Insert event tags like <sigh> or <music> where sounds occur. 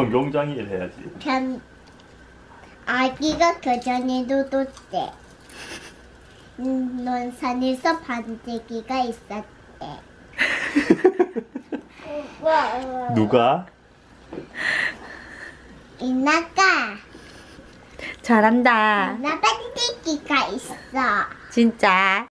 변경장일 해야지. 변 아기가 교전에도 뒀대. 음, 논산에서 반지기가 있었대. <laughs> 누가? 이나가 잘한다. 나 반지기가 있어. 진짜.